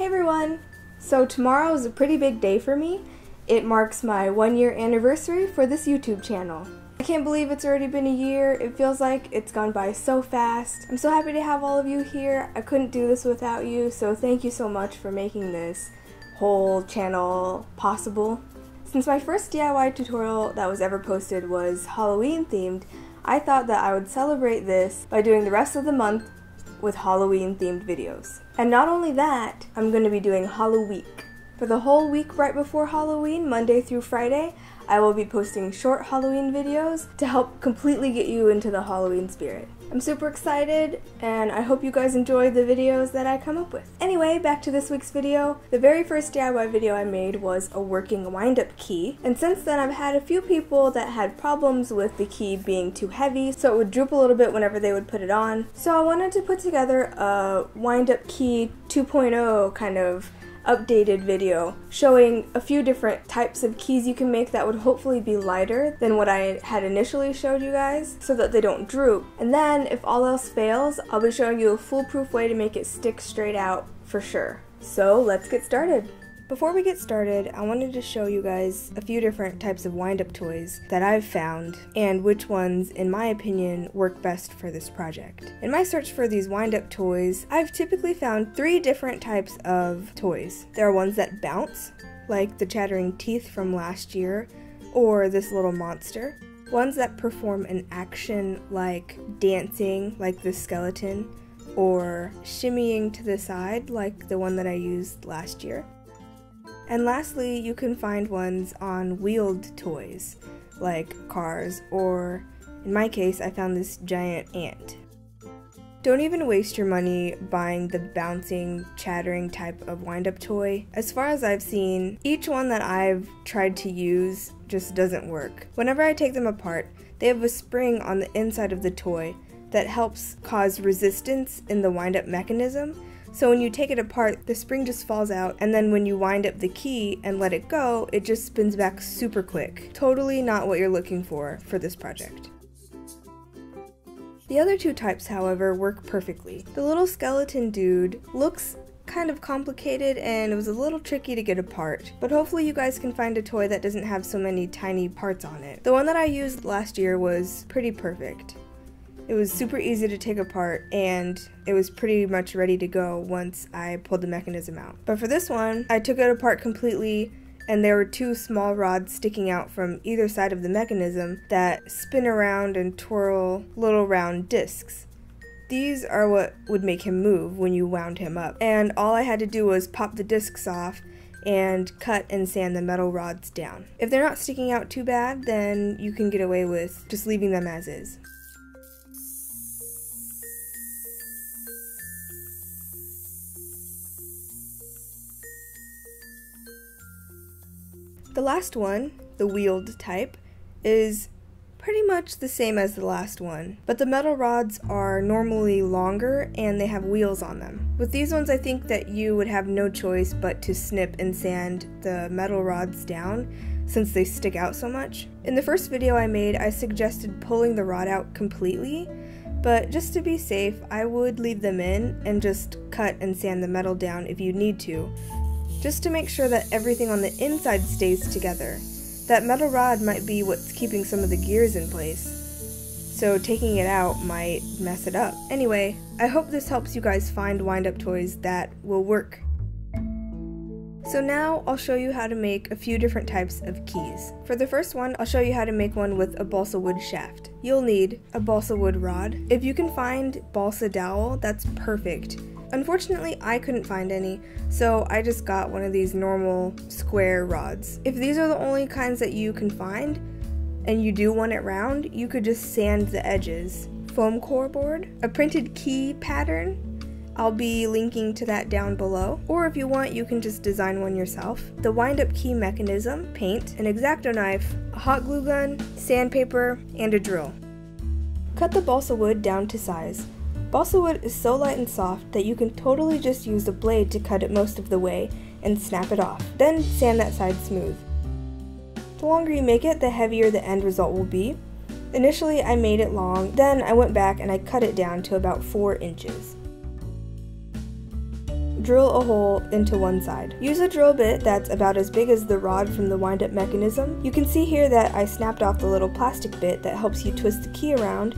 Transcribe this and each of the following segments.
Hey everyone! So tomorrow is a pretty big day for me. It marks my one year anniversary for this YouTube channel. I can't believe it's already been a year. It feels like it's gone by so fast. I'm so happy to have all of you here. I couldn't do this without you, so thank you so much for making this whole channel possible. Since my first DIY tutorial that was ever posted was Halloween themed, I thought that I would celebrate this by doing the rest of the month with Halloween themed videos. And not only that, I'm going to be doing Halloween. For the whole week right before Halloween, Monday through Friday, I will be posting short Halloween videos to help completely get you into the Halloween spirit. I'm super excited and I hope you guys enjoy the videos that I come up with. Anyway, back to this week's video. The very first DIY video I made was a working wind-up key and since then I've had a few people that had problems with the key being too heavy so it would droop a little bit whenever they would put it on. So I wanted to put together a wind-up key 2.0 kind of updated video showing a few different types of keys you can make that would hopefully be lighter than what I had initially showed you guys so that they don't droop. And then if all else fails, I'll be showing you a foolproof way to make it stick straight out for sure. So let's get started. Before we get started, I wanted to show you guys a few different types of wind-up toys that I've found and which ones, in my opinion, work best for this project. In my search for these wind-up toys, I've typically found three different types of toys. There are ones that bounce, like the chattering teeth from last year, or this little monster. Ones that perform an action like dancing, like the skeleton, or shimmying to the side, like the one that I used last year. And lastly, you can find ones on wheeled toys, like cars, or in my case, I found this giant ant. Don't even waste your money buying the bouncing, chattering type of wind up toy. As far as I've seen, each one that I've tried to use just doesn't work. Whenever I take them apart, they have a spring on the inside of the toy that helps cause resistance in the wind up mechanism so when you take it apart, the spring just falls out, and then when you wind up the key and let it go, it just spins back super quick. Totally not what you're looking for for this project. The other two types, however, work perfectly. The little skeleton dude looks kind of complicated and it was a little tricky to get apart, but hopefully you guys can find a toy that doesn't have so many tiny parts on it. The one that I used last year was pretty perfect. It was super easy to take apart and it was pretty much ready to go once I pulled the mechanism out. But for this one, I took it apart completely and there were two small rods sticking out from either side of the mechanism that spin around and twirl little round discs. These are what would make him move when you wound him up. And all I had to do was pop the discs off and cut and sand the metal rods down. If they're not sticking out too bad, then you can get away with just leaving them as is. The last one, the wheeled type, is pretty much the same as the last one, but the metal rods are normally longer and they have wheels on them. With these ones, I think that you would have no choice but to snip and sand the metal rods down since they stick out so much. In the first video I made, I suggested pulling the rod out completely, but just to be safe, I would leave them in and just cut and sand the metal down if you need to, just to make sure that everything on the inside stays together. That metal rod might be what's keeping some of the gears in place, so taking it out might mess it up. Anyway, I hope this helps you guys find wind-up toys that will work. So now I'll show you how to make a few different types of keys. For the first one, I'll show you how to make one with a balsa wood shaft. You'll need a balsa wood rod. If you can find balsa dowel, that's perfect. Unfortunately, I couldn't find any, so I just got one of these normal square rods. If these are the only kinds that you can find, and you do want it round, you could just sand the edges. Foam core board, a printed key pattern, I'll be linking to that down below, or if you want, you can just design one yourself. The wind-up key mechanism, paint, an X-Acto knife, a hot glue gun, sandpaper, and a drill. Cut the balsa wood down to size. Balsa wood is so light and soft that you can totally just use a blade to cut it most of the way and snap it off, then sand that side smooth. The longer you make it, the heavier the end result will be. Initially I made it long, then I went back and I cut it down to about 4 inches. drill a hole into one side. Use a drill bit that's about as big as the rod from the wind-up mechanism. You can see here that I snapped off the little plastic bit that helps you twist the key around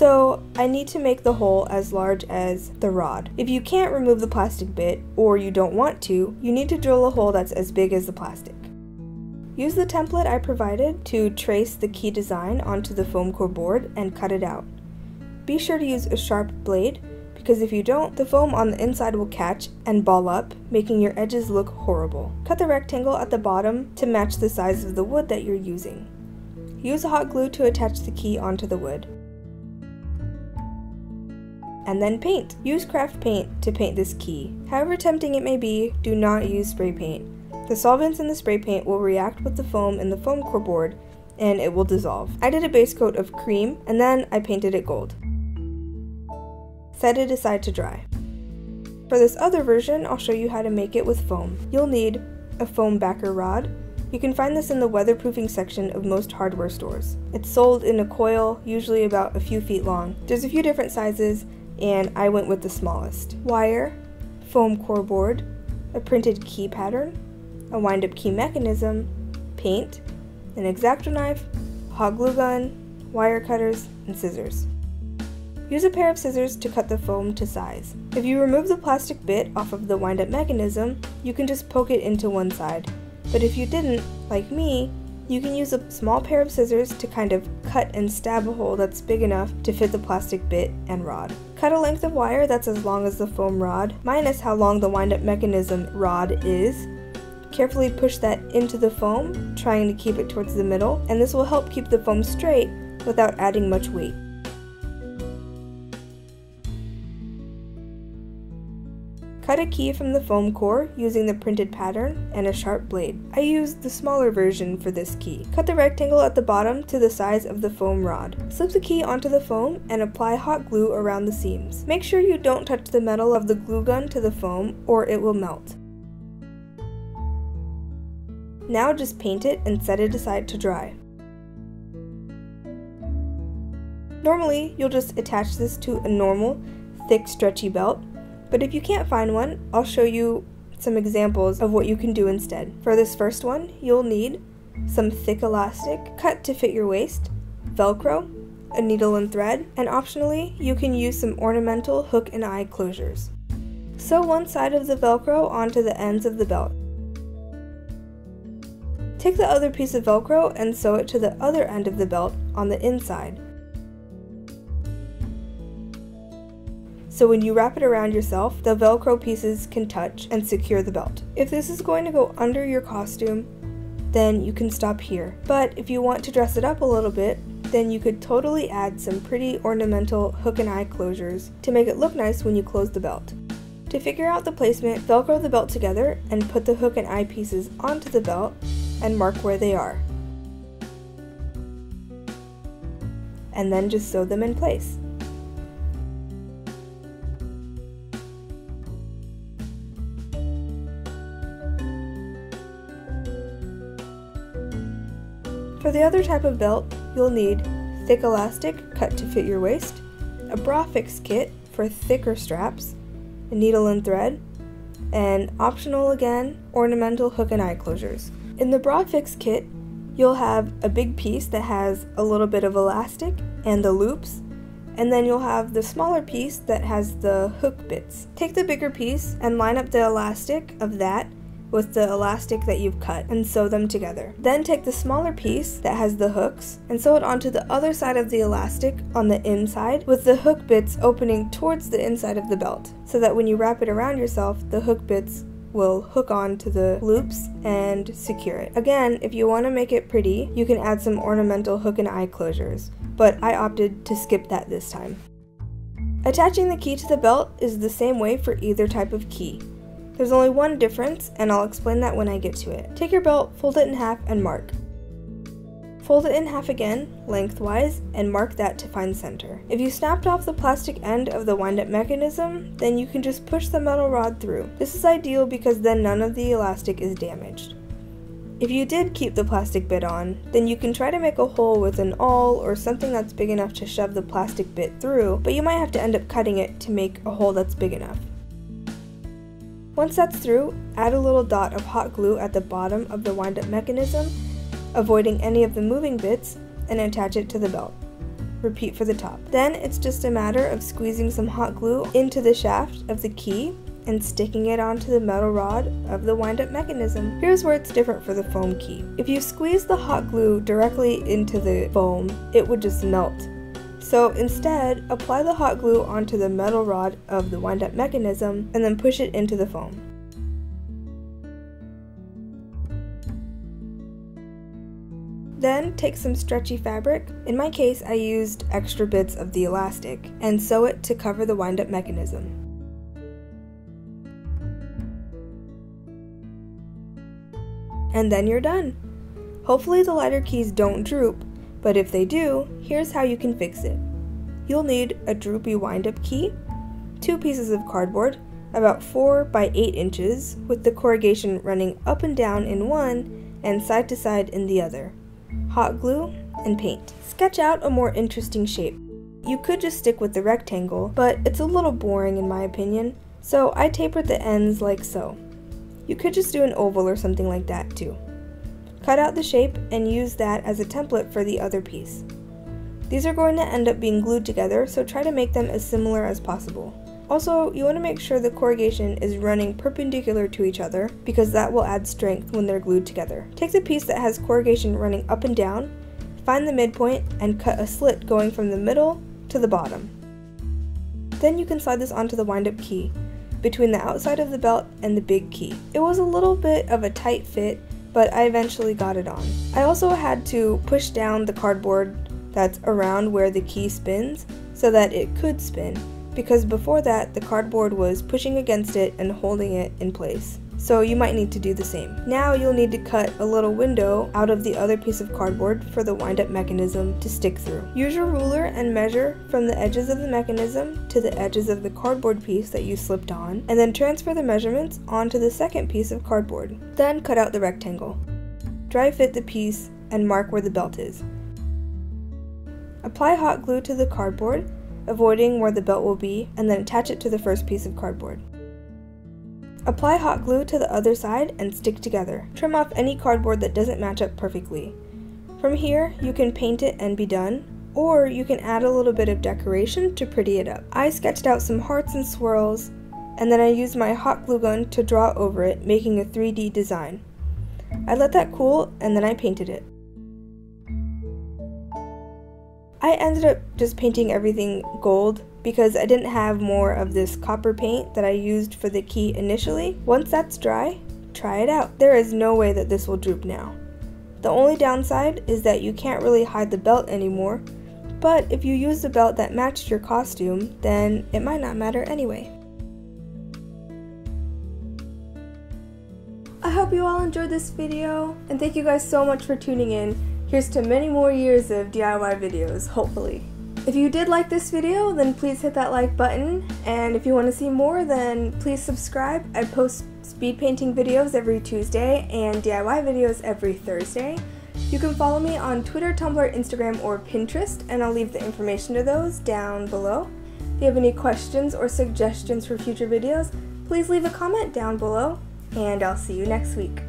so I need to make the hole as large as the rod. If you can't remove the plastic bit, or you don't want to, you need to drill a hole that's as big as the plastic. Use the template I provided to trace the key design onto the foam core board and cut it out. Be sure to use a sharp blade because if you don't, the foam on the inside will catch and ball up, making your edges look horrible. Cut the rectangle at the bottom to match the size of the wood that you're using. Use hot glue to attach the key onto the wood and then paint. Use craft paint to paint this key. However tempting it may be, do not use spray paint. The solvents in the spray paint will react with the foam in the foam core board and it will dissolve. I did a base coat of cream and then I painted it gold. Set it aside to dry. For this other version, I'll show you how to make it with foam. You'll need a foam backer rod. You can find this in the weatherproofing section of most hardware stores. It's sold in a coil, usually about a few feet long. There's a few different sizes, and I went with the smallest. Wire, foam core board, a printed key pattern, a wind-up key mechanism, paint, an X-Acto knife, hot glue gun, wire cutters, and scissors. Use a pair of scissors to cut the foam to size. If you remove the plastic bit off of the wind-up mechanism, you can just poke it into one side. But if you didn't, like me, you can use a small pair of scissors to kind of cut and stab a hole that's big enough to fit the plastic bit and rod. Cut a length of wire that's as long as the foam rod, minus how long the wind-up mechanism rod is. Carefully push that into the foam, trying to keep it towards the middle, and this will help keep the foam straight without adding much weight. Cut a key from the foam core using the printed pattern and a sharp blade. I used the smaller version for this key. Cut the rectangle at the bottom to the size of the foam rod. Slip the key onto the foam and apply hot glue around the seams. Make sure you don't touch the metal of the glue gun to the foam or it will melt. Now just paint it and set it aside to dry. Normally, you'll just attach this to a normal, thick, stretchy belt, but if you can't find one, I'll show you some examples of what you can do instead. For this first one, you'll need some thick elastic cut to fit your waist, Velcro, a needle and thread, and optionally, you can use some ornamental hook and eye closures. Sew one side of the Velcro onto the ends of the belt. Take the other piece of Velcro and sew it to the other end of the belt on the inside. So when you wrap it around yourself, the Velcro pieces can touch and secure the belt. If this is going to go under your costume, then you can stop here. But if you want to dress it up a little bit, then you could totally add some pretty ornamental hook and eye closures to make it look nice when you close the belt. To figure out the placement, velcro the belt together and put the hook and eye pieces onto the belt and mark where they are. And then just sew them in place. For the other type of belt, you'll need thick elastic cut to fit your waist, a bra fix kit for thicker straps, a needle and thread, and optional again, ornamental hook and eye closures. In the bra fix kit, you'll have a big piece that has a little bit of elastic and the loops, and then you'll have the smaller piece that has the hook bits. Take the bigger piece and line up the elastic of that with the elastic that you've cut and sew them together. Then take the smaller piece that has the hooks and sew it onto the other side of the elastic on the inside with the hook bits opening towards the inside of the belt so that when you wrap it around yourself, the hook bits will hook on to the loops and secure it. Again, if you want to make it pretty, you can add some ornamental hook and eye closures, but I opted to skip that this time. Attaching the key to the belt is the same way for either type of key. There's only one difference, and I'll explain that when I get to it. Take your belt, fold it in half, and mark. Fold it in half again, lengthwise, and mark that to find center. If you snapped off the plastic end of the wind-up mechanism, then you can just push the metal rod through. This is ideal because then none of the elastic is damaged. If you did keep the plastic bit on, then you can try to make a hole with an awl or something that's big enough to shove the plastic bit through, but you might have to end up cutting it to make a hole that's big enough. Once that's through, add a little dot of hot glue at the bottom of the wind-up mechanism, avoiding any of the moving bits, and attach it to the belt. Repeat for the top. Then it's just a matter of squeezing some hot glue into the shaft of the key and sticking it onto the metal rod of the wind-up mechanism. Here's where it's different for the foam key. If you squeeze the hot glue directly into the foam, it would just melt. So instead, apply the hot glue onto the metal rod of the wind-up mechanism and then push it into the foam. Then take some stretchy fabric, in my case I used extra bits of the elastic, and sew it to cover the wind-up mechanism. And then you're done! Hopefully the lighter keys don't droop, but if they do, here's how you can fix it. You'll need a droopy wind-up key, two pieces of cardboard, about 4 by 8 inches, with the corrugation running up and down in one and side to side in the other, hot glue, and paint. Sketch out a more interesting shape. You could just stick with the rectangle, but it's a little boring in my opinion, so I tapered the ends like so. You could just do an oval or something like that too. Cut out the shape and use that as a template for the other piece. These are going to end up being glued together, so try to make them as similar as possible. Also, you want to make sure the corrugation is running perpendicular to each other because that will add strength when they're glued together. Take the piece that has corrugation running up and down, find the midpoint, and cut a slit going from the middle to the bottom. Then you can slide this onto the wind-up key, between the outside of the belt and the big key. It was a little bit of a tight fit, but I eventually got it on. I also had to push down the cardboard that's around where the key spins so that it could spin, because before that the cardboard was pushing against it and holding it in place. So you might need to do the same. Now you'll need to cut a little window out of the other piece of cardboard for the wind-up mechanism to stick through. Use your ruler and measure from the edges of the mechanism to the edges of the cardboard piece that you slipped on, and then transfer the measurements onto the second piece of cardboard. Then cut out the rectangle. Dry fit the piece and mark where the belt is. Apply hot glue to the cardboard, avoiding where the belt will be, and then attach it to the first piece of cardboard. Apply hot glue to the other side and stick together. Trim off any cardboard that doesn't match up perfectly. From here, you can paint it and be done, or you can add a little bit of decoration to pretty it up. I sketched out some hearts and swirls, and then I used my hot glue gun to draw over it, making a 3D design. I let that cool, and then I painted it. I ended up just painting everything gold because I didn't have more of this copper paint that I used for the key initially. Once that's dry, try it out. There is no way that this will droop now. The only downside is that you can't really hide the belt anymore, but if you use the belt that matched your costume, then it might not matter anyway. I hope you all enjoyed this video, and thank you guys so much for tuning in. Here's to many more years of DIY videos, hopefully. If you did like this video, then please hit that like button, and if you want to see more, then please subscribe. I post speed painting videos every Tuesday and DIY videos every Thursday. You can follow me on Twitter, Tumblr, Instagram, or Pinterest, and I'll leave the information to those down below. If you have any questions or suggestions for future videos, please leave a comment down below, and I'll see you next week.